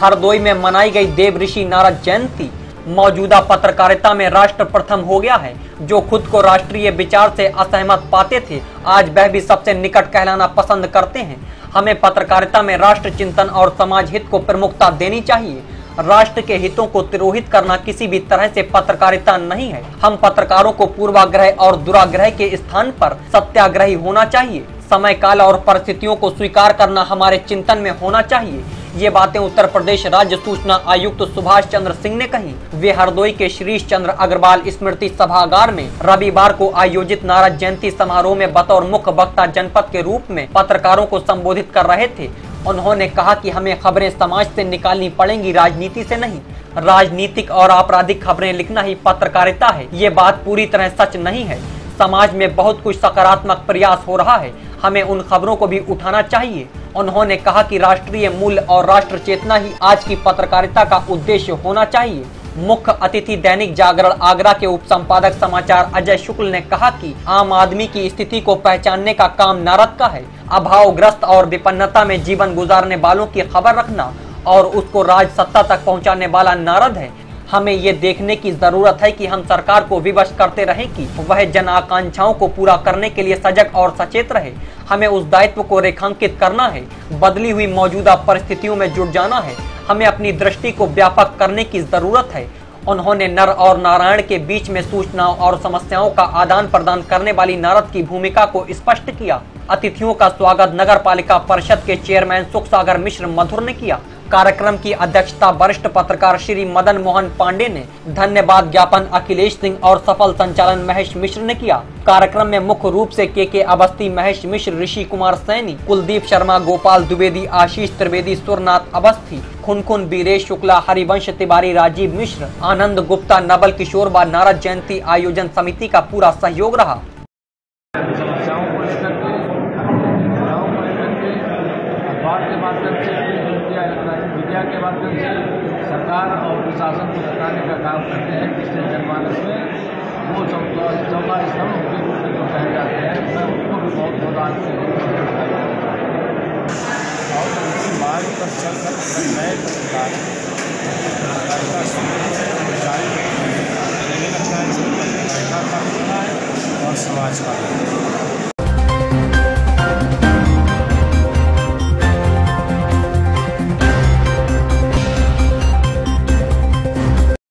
हरदोई में मनाई गई देव ऋषि नारद जयंती मौजूदा पत्रकारिता में राष्ट्र प्रथम हो गया है, जो खुद को राष्ट्रीय विचार से असहमत पाते थे, आज वह भी सबसे निकट कहलाना पसंद करते हैं। हमें पत्रकारिता में राष्ट्र चिंतन और समाज हित को प्रमुखता देनी चाहिए। राष्ट्र के हितों को तिरोहित करना किसी भी तरह से पत्रकारिता नहीं है। हम पत्रकारों को पूर्वाग्रह और दुराग्रह के स्थान पर सत्याग्रही होना चाहिए। समय, काल और परिस्थितियों को स्वीकार करना हमारे चिंतन में होना चाहिए। ये बातें उत्तर प्रदेश राज्य सूचना आयुक्त सुभाष चंद्र सिंह ने कही। वे हरदोई के श्रीश चंद्र अग्रवाल स्मृति सभागार में रविवार को आयोजित नारद जयंती समारोह में बतौर मुख्य वक्ता जनपद के रूप में पत्रकारों को संबोधित कर रहे थे। उन्होंने कहा कि हमें खबरें समाज से निकालनी पड़ेंगी, राजनीति से नहीं। राजनीतिक और आपराधिक खबरें लिखना ही पत्रकारिता है। ये बात पूरी तरह सच नहीं है। समाज में बहुत कुछ सकारात्मक प्रयास हो रहा है। हमें उन खबरों को भी उठाना चाहिए। उन्होंने कहा कि राष्ट्रीय मूल्य और राष्ट्र चेतना ही आज की पत्रकारिता का उद्देश्य होना चाहिए। मुख्य अतिथि दैनिक जागरण आगरा के उप संपादक समाचार अजय शुक्ल ने कहा कि आम आदमी की स्थिति को पहचानने का काम नारद का है। अभावग्रस्त और विपन्नता में जीवन गुजारने वालों की खबर रखना और उसको राज सत्ता तक पहुँचाने वाला नारद है। हमें ये देखने की ज़रूरत है कि हम सरकार को विवश करते रहें कि वह जन आकांक्षाओं को पूरा करने के लिए सजग और सचेत रहे। हमें उस दायित्व को रेखांकित करना है, बदली हुई मौजूदा परिस्थितियों में जुट जाना है। हमें अपनी दृष्टि को व्यापक करने की ज़रूरत है। उन्होंने नर और नारायण के बीच में सूचनाओं और समस्याओं का आदान प्रदान करने वाली नारद की भूमिका को स्पष्ट किया। अतिथियों का स्वागत नगर पालिका परिषद के चेयरमैन सुख सागर मिश्र मधुर ने किया। कार्यक्रम की अध्यक्षता वरिष्ठ पत्रकार श्री मदन मोहन पांडे ने। धन्यवाद, ज्ञापन अखिलेश सिंह और सफल संचालन महेश मिश्र ने किया। कार्यक्रम में मुख्य रूप से के के अवस्थी महेश मिश्र, ऋषि कुमार सैनी, कुलदीप शर्मा, गोपाल द्विवेदी, आशीष त्रिवेदी, सुरनाथ अवस्थी, खुनखुन बीरेश शुक्ला हरिवंश तिवारी, राजीव मिश्र, आनंद गुप्ता नबल किशोर व नारद जयंती आयोजन समिति का पूरा सहयोग रहा समस्याओं को लेकर के मुद्दाओं को लेकर के अखबार के माध्यम से मीडिया इलेक्ट्रॉनिक मीडिया के माध्यम से सरकार और प्रशासन को बताने का काम करते हैं जिससे जनमानस में। वो चौका स्तंभ के रूप में जो कहे जाते हैं, मैं उनको भी बहुत बहुत आज से और उनकी मार्ग पर चलकर अगर नए संचालित है, और समाज का